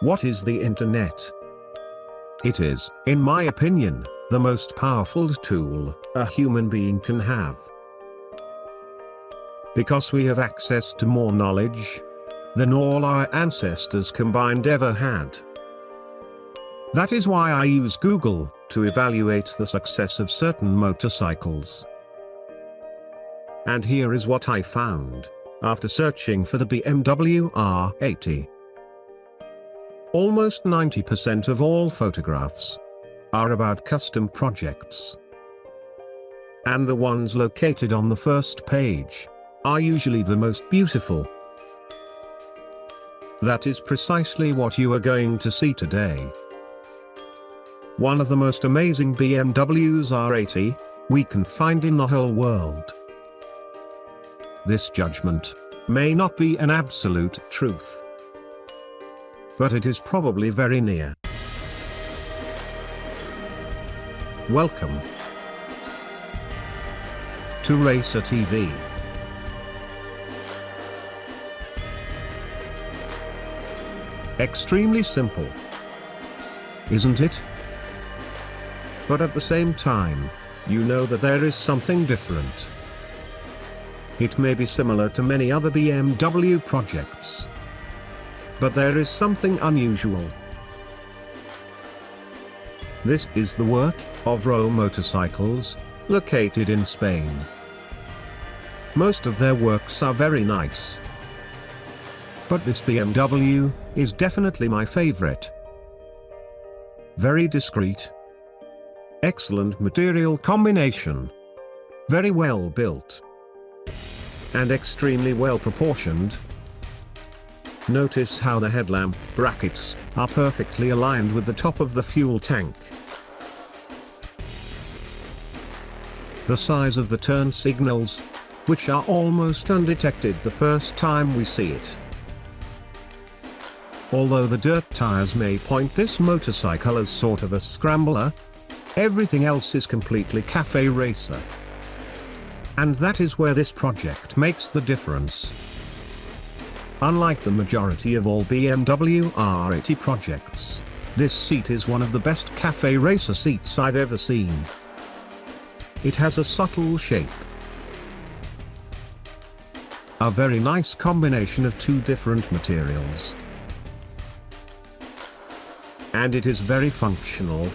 What is the internet? It is, in my opinion, the most powerful tool a human being can have. Because we have access to more knowledge than all our ancestors combined ever had. That is why I use Google to evaluate the success of certain motorcycles. And here is what I found after searching for the BMW R80. Almost 90% of all photographs are about custom projects. And the ones located on the first page are usually the most beautiful. That is precisely what you are going to see today. One of the most amazing BMWs R80 we can find in the whole world. This judgment may not be an absolute truth, but it is probably very near. Welcome to Racer TV. Extremely simple. Isn't it? But at the same time, you know that there is something different. It may be similar to many other BMW projects. But there is something unusual. This is the work of ROA Motorcycles, located in Spain. Most of their works are very nice. But this BMW is definitely my favorite. Very discreet. Excellent material combination. Very well built. And extremely well proportioned. Notice how the headlamp brackets are perfectly aligned with the top of the fuel tank. The size of the turn signals, which are almost undetected the first time we see it. Although the dirt tires may point this motorcycle as sort of a scrambler, everything else is completely cafe racer. And that is where this project makes the difference. Unlike the majority of all BMW R80 projects, this seat is one of the best cafe racer seats I've ever seen. It has a subtle shape. A very nice combination of two different materials and it is very functional.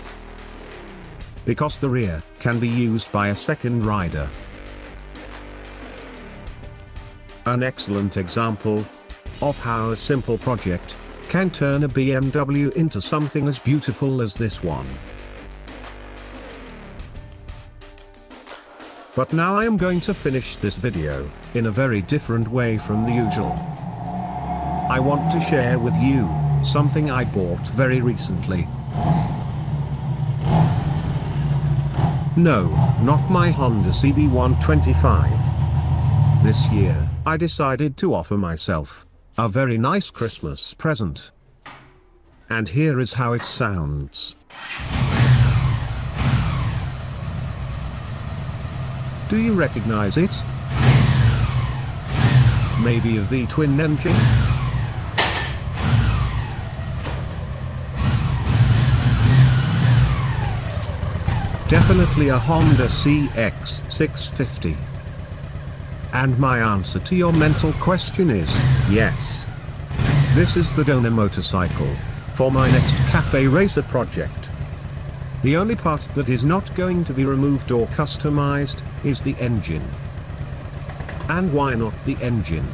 Because the rear can be used by a second rider. An excellent example of how a simple project can turn a BMW into something as beautiful as this one. But now I am going to finish this video, in a very different way from the usual. I want to share with you something I bought very recently. No, not my Honda CB125. This year, I decided to offer myself a very nice Christmas present. And here is how it sounds. Do you recognize it? Maybe a V-twin engine? Definitely a Honda CX650. And my answer to your mental question is, yes. This is the donor motorcycle, for my next Cafe Racer project. The only part that is not going to be removed or customized, is the engine. And why not the engine?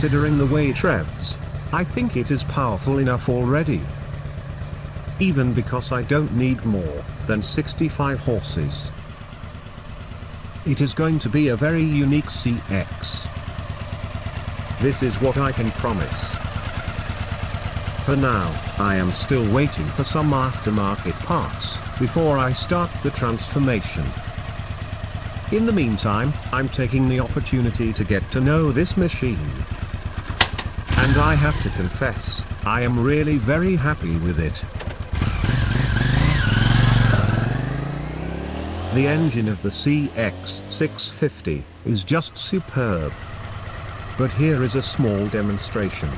Considering the way it revs, I think it is powerful enough already. Even because I don't need more than 65 horses. It is going to be a very unique CX. This is what I can promise. For now, I am still waiting for some aftermarket parts, before I start the transformation. In the meantime, I'm taking the opportunity to get to know this machine. And I have to confess, I am really very happy with it. The engine of the CX650 is just superb. But here is a small demonstration.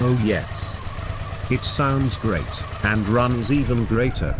Oh yes. It sounds great, and runs even greater.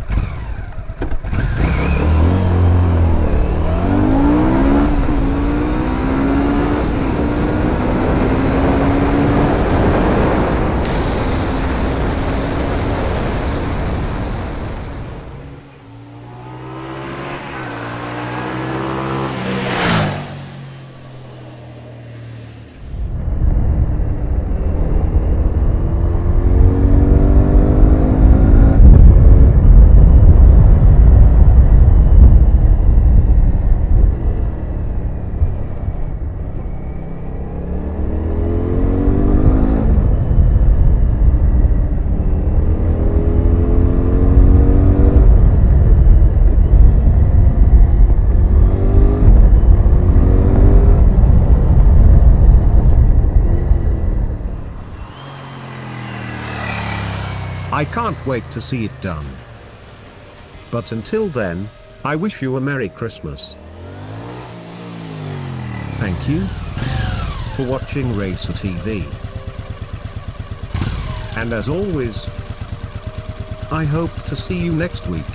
I can't wait to see it done. But until then, I wish you a Merry Christmas. Thank you for watching Racer TV. And as always, I hope to see you next week.